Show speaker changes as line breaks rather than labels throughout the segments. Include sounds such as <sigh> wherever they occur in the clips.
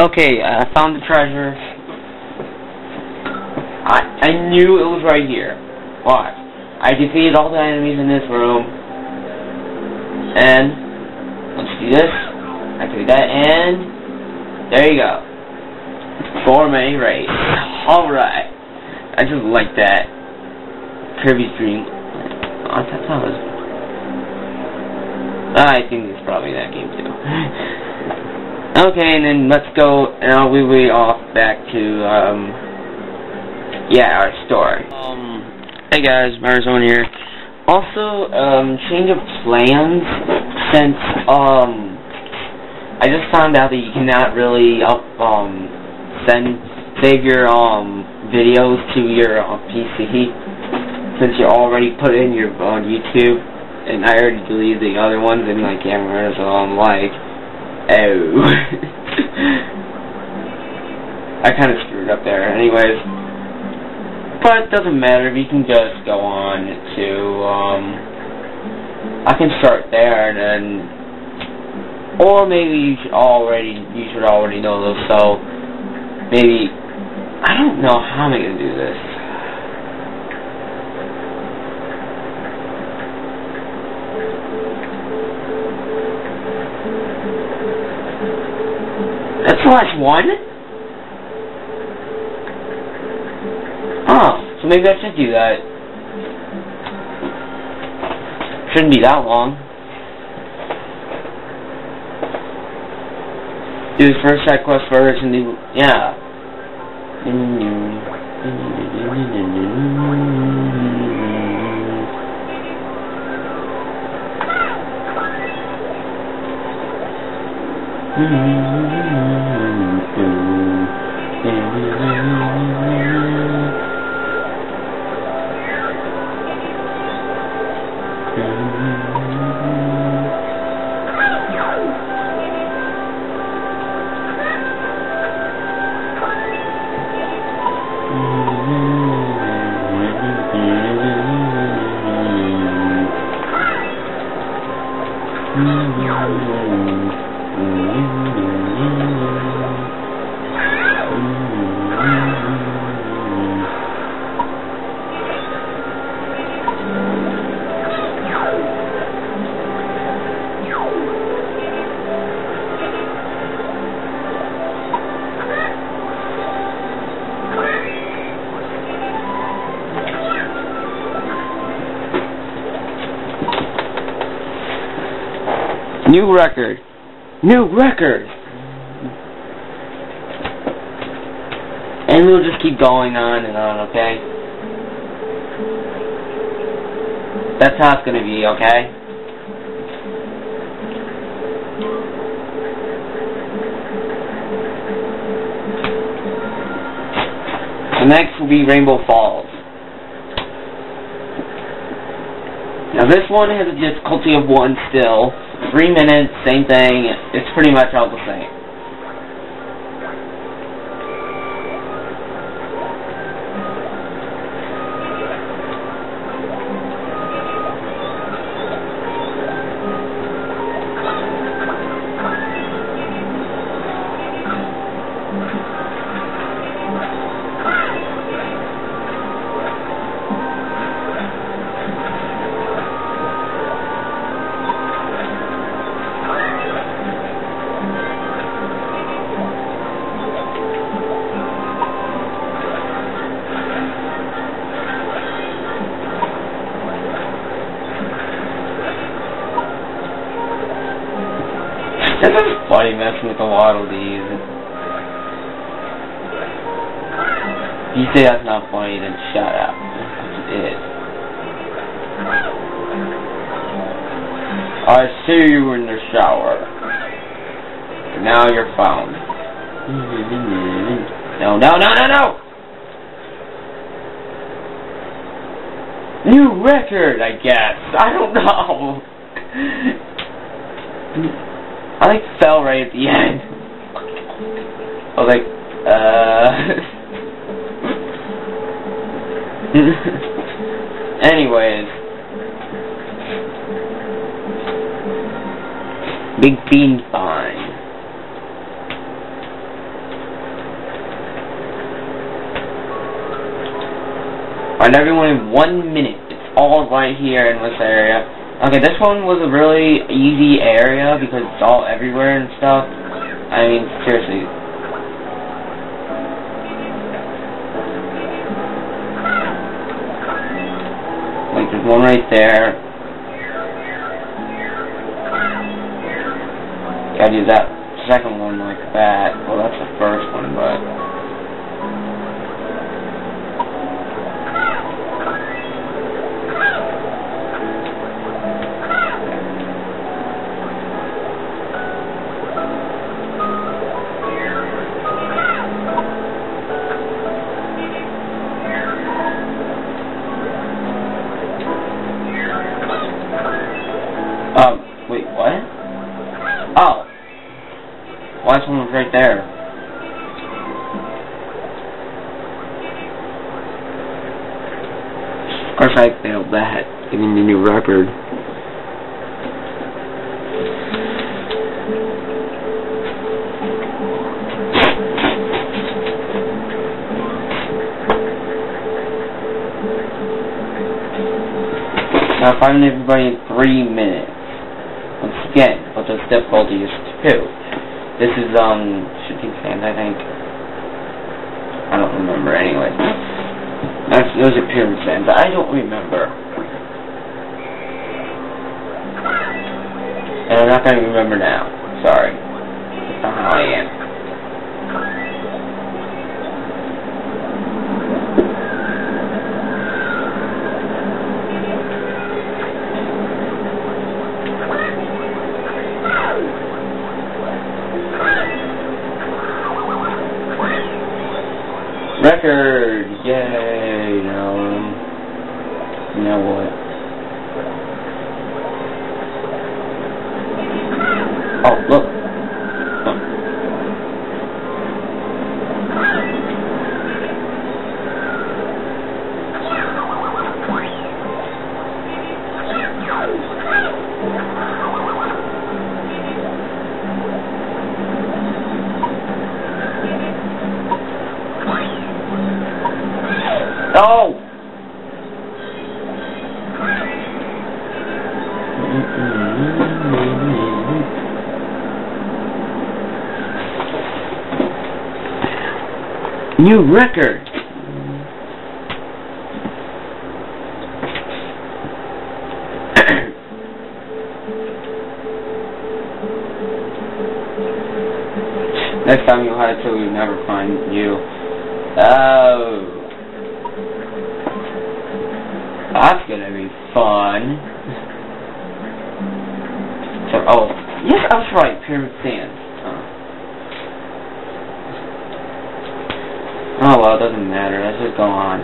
Okay, uh, I found the treasure. I I knew it was right here. Watch. I defeated all the enemies in this room. And let's do this. I do that and there you go. Gourmet race. Alright. I just like that. Kirby's Dream. Oh, I thought that was I think it's probably that game too. <laughs> okay, and then let's go, now we will be off back to, um, yeah, our story. Um, hey guys, Marizone here. Also, um, change of plans, since, um, I just found out that you cannot really up, um, send, save your, um, videos to your uh, PC, since you already put in your, on uh, YouTube and I already deleted the other ones in my camera, so I'm like, oh. <laughs> I kind of screwed up there. Anyways, but it doesn't matter. If you can just go on to, um, I can start there and then, or maybe you should already, you should already know those, so maybe, I don't know how I'm going to do this. That's one? Oh, so maybe I should do that. Shouldn't be that long. Do the first side quest first and do, yeah. <laughs> New record. New record. And we'll just keep going on and on, okay? That's how it's gonna be, okay? The next will be Rainbow Falls. Now this one has a difficulty of 1 still. Three minutes, same thing. It's pretty much all the same. Funny messing with a lot of these. You say that's not funny, then shut up. It is. I see you in the shower. Now you're found. No, no, no, no, no! New record, I guess. I don't know. I like fell right at the end. I was like, uh. <laughs> Anyways. Big Bean Vine. Find everyone in one minute. It's all right here in this area. Okay, this one was a really easy area because it's all everywhere and stuff. I mean, seriously. Like, there's one right there. Gotta do that second one like that. Well, that's the first one, but... right there. Of course I failed that, getting the new record. Now finding everybody in three minutes. Once again, but the difficulty is two. This is, um, Shooting Sands, I think. I don't remember anyway. That's, those are Pyramid Sands. I don't remember. And I'm not going to remember now. Sorry. That's not how I am. New record! Next time you'll hide till we never find you. Oh. That's gonna be fun. Oh, yes, I was right, Pyramid Sands. Oh. oh well, it doesn't matter, let's just go on.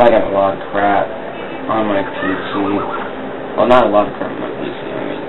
I got a lot of crap on my PC. Well, not a lot of crap on my PC, I mean,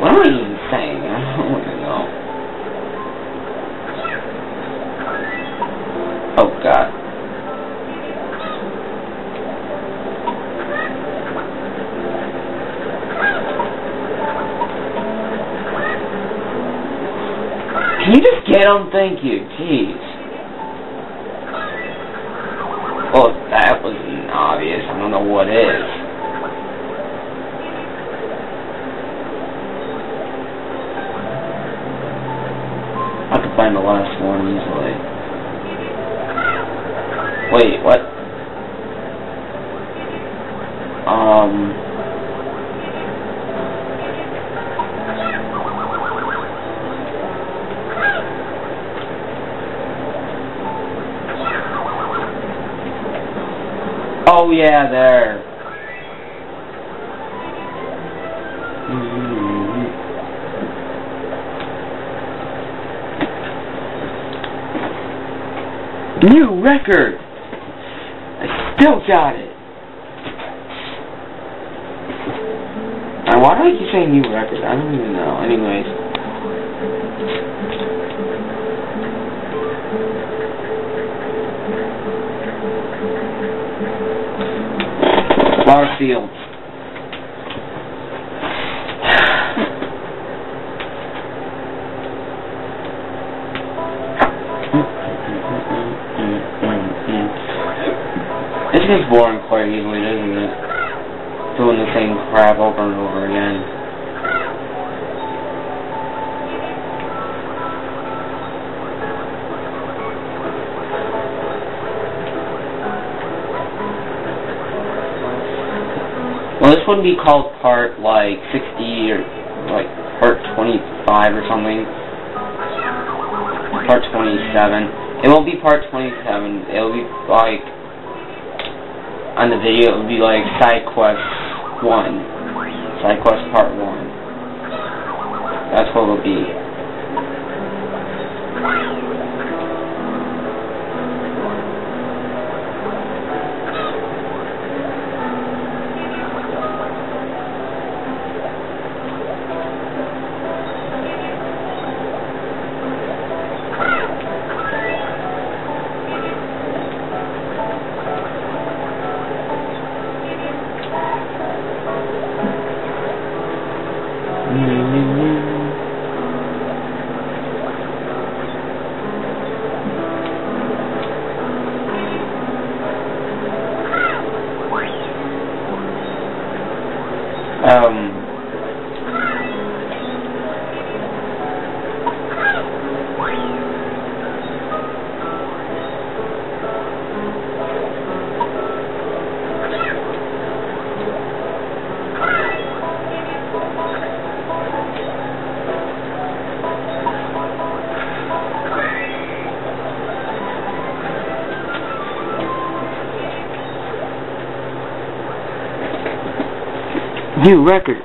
what am I even saying? Them? Thank you. Jeez. Well, that wasn't obvious. I don't know what is. I could find the last one easily. Wait, what? Um... Oh yeah, there. New record! I still got it. And why do I keep saying new record? I don't even know. Anyways. This gets boring quite easily, doesn't it? Doing the same crap over and over again. Would be called part, like, 60 or, like, part 25 or something. Part 27. It won't be part 27. It'll be, like, on the video, it will be, like, Side Quest 1. Side Quest Part 1. That's what it'll be. Record.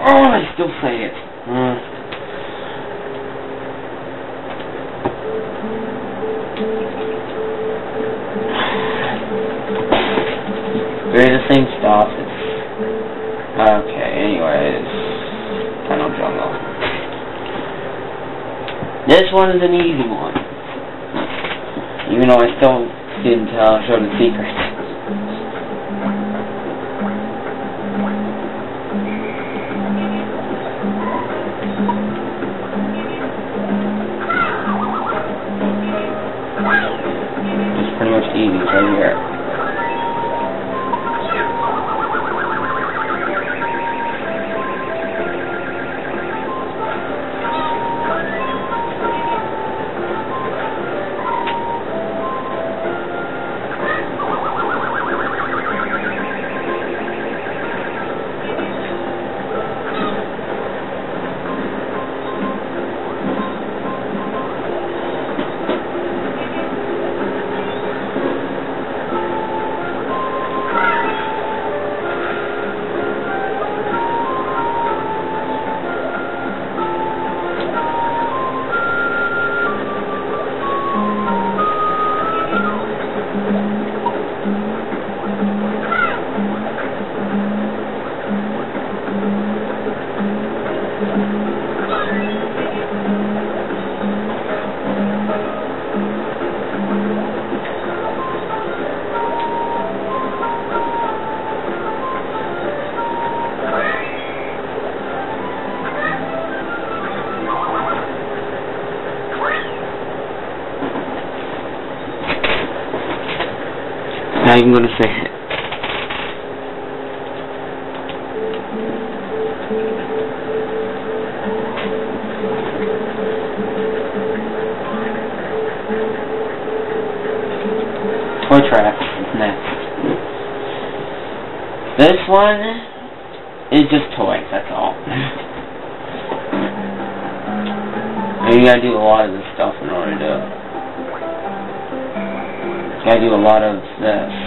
Oh, I still say it. <sighs> Uh. Very the same stuff. It's okay. Anyways, Tunnel Jungle. This one is an easy one, even though I still didn't uh, show the secrets. Easy right here. Even gonna say it. Toy Track next. This one is just toys, that's all. <laughs> you gotta do a lot of this stuff in order to I do a lot of this.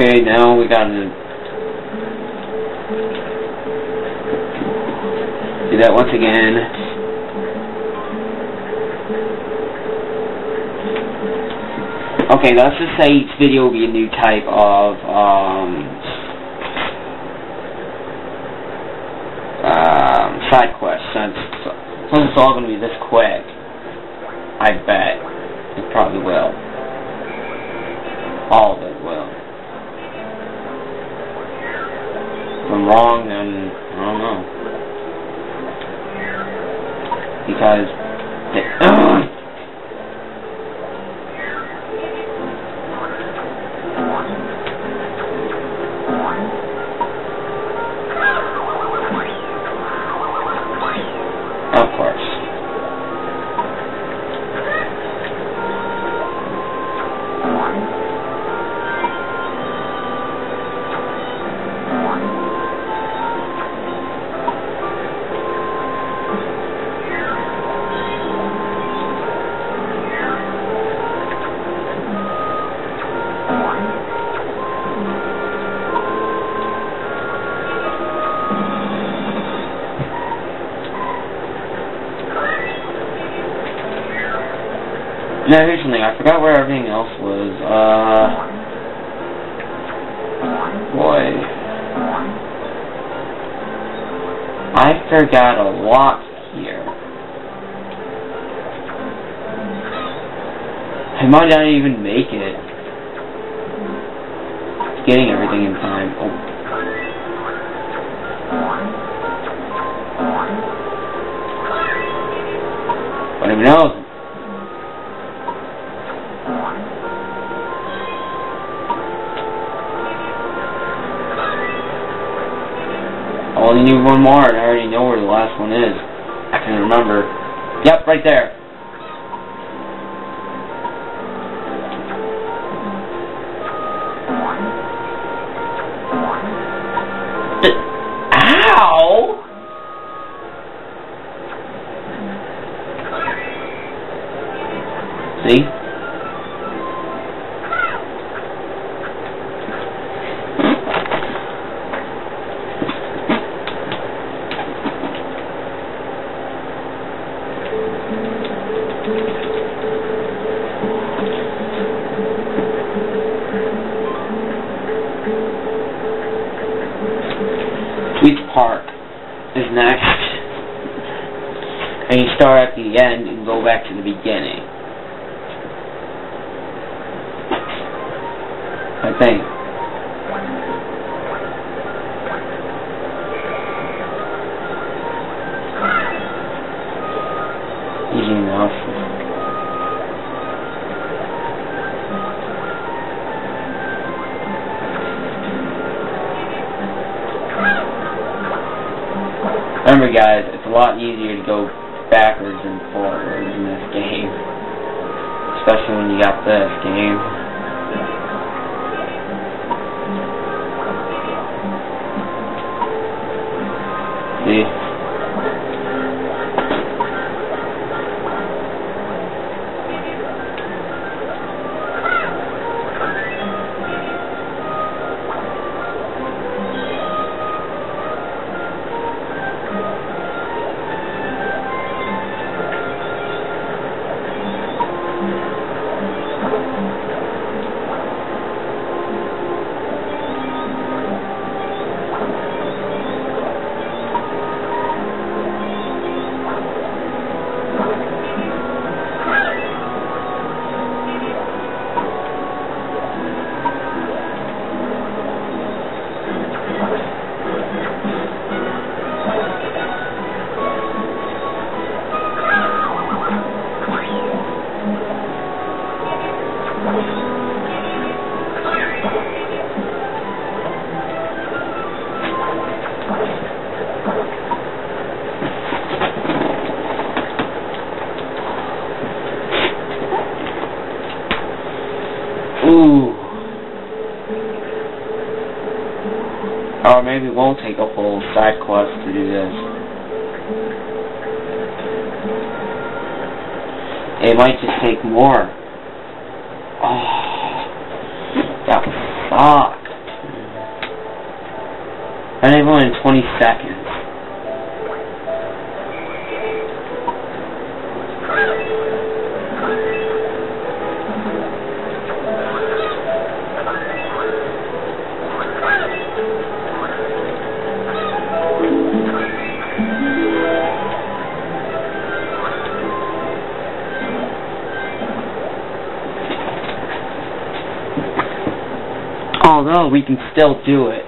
Okay, now we gotta do that once again. Okay, let's just say each video will be a new type of, um, um, side quest, since, since it's all going to be this quick, I bet it probably will. All of it wrong, then I don't know. Because, Now here's something, I forgot where everything else was. Uh boy. I forgot a lot here. I might not even make it. Getting everything in time. Oh. But who? Only need one more, and I already know where the last one is. I can remember. Yep, right there. The end and go back to the beginning. I think. Easy enough. Remember guys, it's a lot easier to go backwards than forwards in this game. Especially when you got this game. Won't take a whole side quest to do this. It might just take more. Oh, that would Fuck. And everyone in 20 seconds. We can still do it.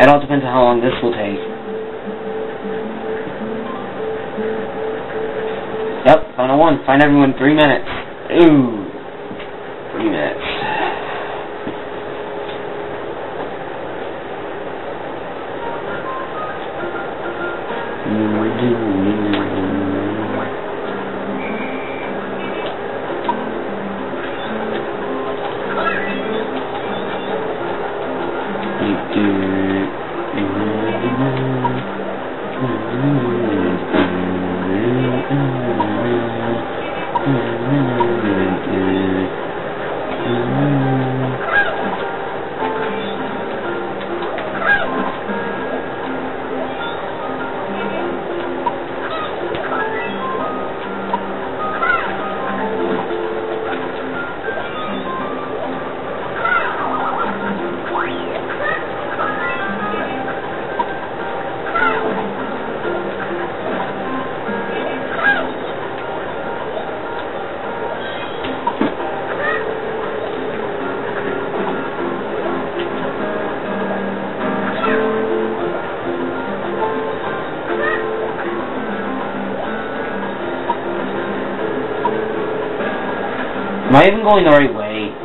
It all depends on how long this will take. Yep, final one. Find everyone in three minutes. Ooh. I even going the right way?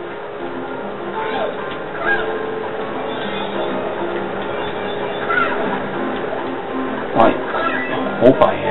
I hope I am.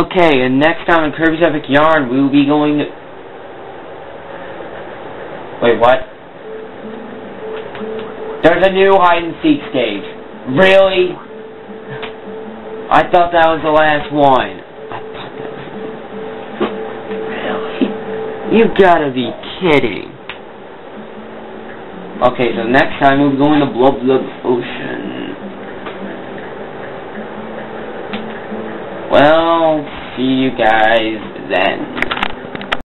Okay, and next time on Kirby's Epic Yarn, we will be going to... Wait, what? There's a new hide-and-seek stage. Really? I thought that was the last one. Really? You gotta be kidding. Okay, so next time we'll be going to Blub Blub Ocean. Well, see you guys then.